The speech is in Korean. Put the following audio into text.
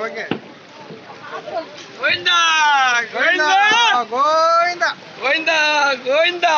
ఓకే Govinda Govinda Govinda Govinda Govinda గోవిందా